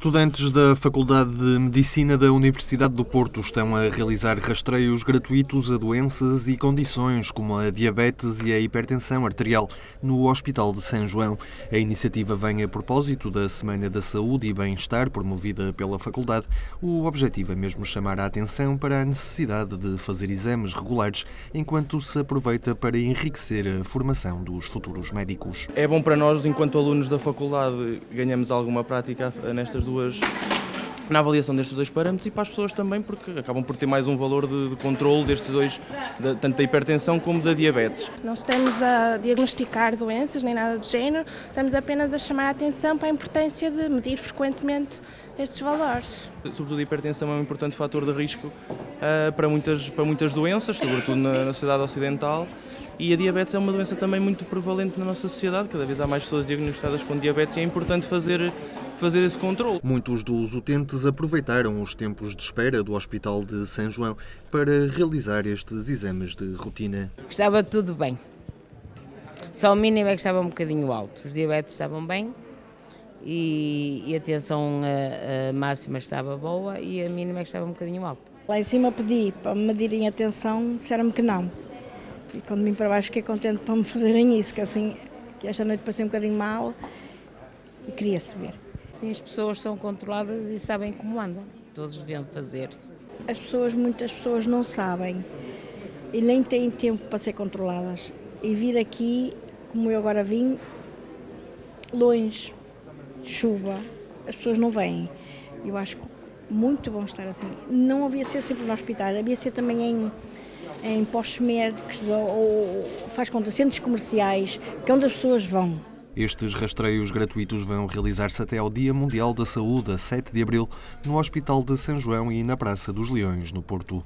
Estudantes da Faculdade de Medicina da Universidade do Porto estão a realizar rastreios gratuitos a doenças e condições como a diabetes e a hipertensão arterial no Hospital de São João. A iniciativa vem a propósito da Semana da Saúde e Bem-Estar promovida pela Faculdade. O objetivo é mesmo chamar a atenção para a necessidade de fazer exames regulares enquanto se aproveita para enriquecer a formação dos futuros médicos. É bom para nós, enquanto alunos da faculdade, ganhamos alguma prática nestas duas na avaliação destes dois parâmetros e para as pessoas também, porque acabam por ter mais um valor de, de controle destes dois, tanto da hipertensão como da diabetes. Não estamos a diagnosticar doenças nem nada do género, estamos apenas a chamar a atenção para a importância de medir frequentemente estes valores. Sobretudo a hipertensão é um importante fator de risco uh, para, muitas, para muitas doenças, sobretudo na, na sociedade ocidental, e a diabetes é uma doença também muito prevalente na nossa sociedade, cada vez há mais pessoas diagnosticadas com diabetes e é importante fazer fazer esse controle. Muitos dos utentes aproveitaram os tempos de espera do Hospital de São João para realizar estes exames de rotina. Estava tudo bem. Só o mínimo é que estava um bocadinho alto. Os diabetes estavam bem e, e a tensão a, a máxima estava boa e a mínima é que estava um bocadinho alta. Lá em cima pedi para me medirem a tensão, disseram-me que não. E quando vim para baixo fiquei contente para me fazerem isso, que assim, que esta noite passei um bocadinho mal e queria saber. Sim, as pessoas são controladas e sabem como andam. Todos deviam fazer. As pessoas, muitas pessoas não sabem e nem têm tempo para ser controladas. E vir aqui, como eu agora vim, longe, chuva, as pessoas não vêm. Eu acho muito bom estar assim. Não havia ser sempre no hospital, havia ser também em, em postos médicos ou, ou faz conta, centros comerciais, que é onde as pessoas vão. Estes rastreios gratuitos vão realizar-se até ao Dia Mundial da Saúde, a 7 de abril, no Hospital de São João e na Praça dos Leões, no Porto.